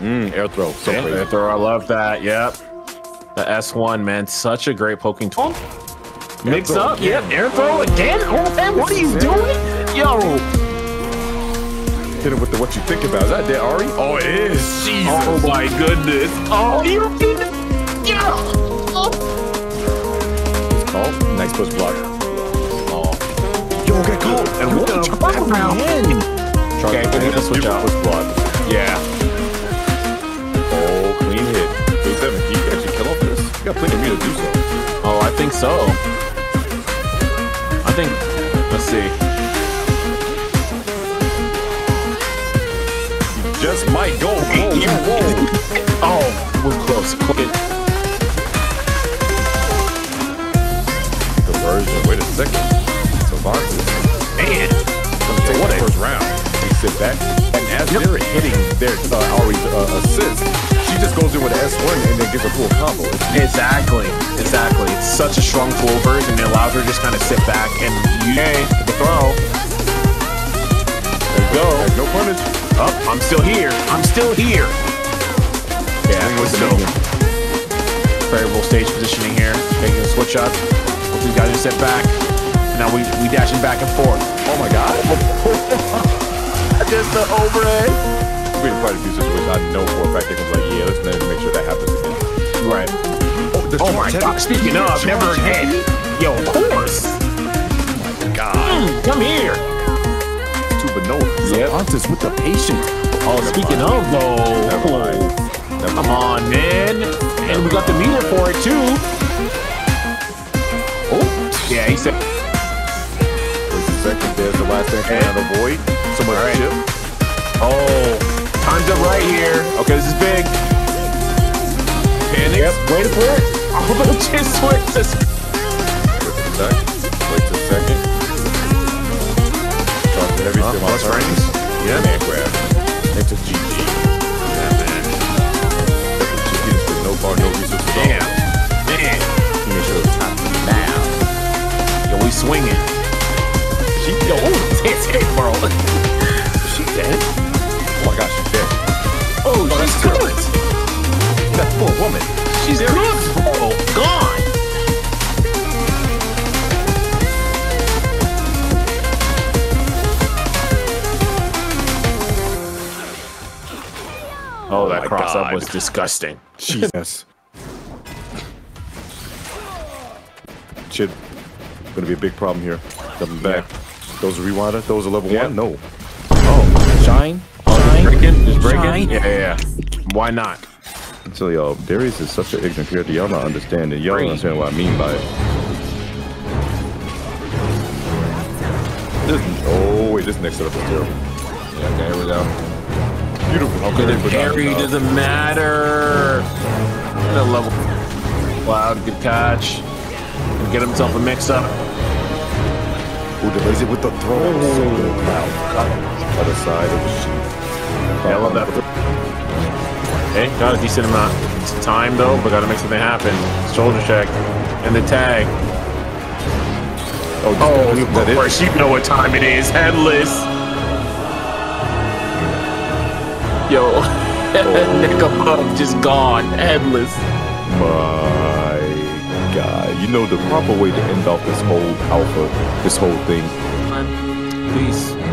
Mm, air throw. So Yeah, air throw. I love that. Yep. The S1, man, such a great poking tool. Mix up. again. Yep. Air throw again. Oh man, what are you doing? Yo. Hit him with the what you think about. Is that dead Ahri? Oh, it is. Jesus. Oh my goodness. Oh, you did it. Yeah. Oh, nice push block. Oh. Yo, get caught. And what the fuck around? Okay, good hit to switch Beautiful out. Push block. So. I think. Let's see. Just might go. Whoa, whoa, whoa. Oh, we're close. Close. Conversion. Wait a second. Savantis. Man. What a- first round. They sit back. And as they're hitting their uh, Ahri's uh, just goes in with an S1 and then gets a full combo. Exactly. Exactly. It's such a strong full version. It allows her to just kind of sit back and yay the throw. There you go. like, no punish. Up. I'm still here. I'm still here. Yeah, Swing with the so medium. variable stage positioning here. Making a switch up. Both these guys are sit back. And now we we dashing back and forth. Oh my god. Just the overhead. Been quite a few situations. I know for a fact be like, yeah, let's never make sure that happens again. Right. Oh, the Oh my god. Speaking of, never again. Yo, of course. Oh my God. Mm, Come here. Two Banoa. Yep. Savantis with the patient. Oh, speaking of though. Never mind. Never Come mind. on, man. And we got the meter for it too. Oh, yeah, he said. Wait a second. There's the last thing Okay. coming out of the void. So much All right. chip. Oh, time's up right here. Okay, this is big. Panics. Yep, wait for it. Oh, the just switches. Wait a sec. Wait a second. Talk to every Huh? still Plus on Yeah. Man grab. Oh, that my cross up was disgusting. Jesus. Shit. Gonna be a big problem here. Coming back. Those are rewinder? Those are level Yeah. one? No. Oh, shine? Oh, Just breaking? Just breaking? Shine. Yeah, yeah, yeah. Why not? So y'all, Darius is such an ignorant character. Y'all not understanding. Y'all don't Green. understand what I mean by it. This, oh wait, this next setup is terrible. Yeah, okay, here we go. Beautiful. Okay, but not carry enough. doesn't matter. The level. Cloud, good catch. And get himself a mix up. Who delays it with the throw? So good. Wow. Other side of the sheet. Yeah, I love that. Hey, got a decent amount of time though, but gotta make something happen. Shoulder check. And the tag. Oh, Oh, of course, you know what time it is. Headless. Yo, Nick above just gone. Headless. My God. You know the proper way to end off this whole alpha, this whole thing. Peace.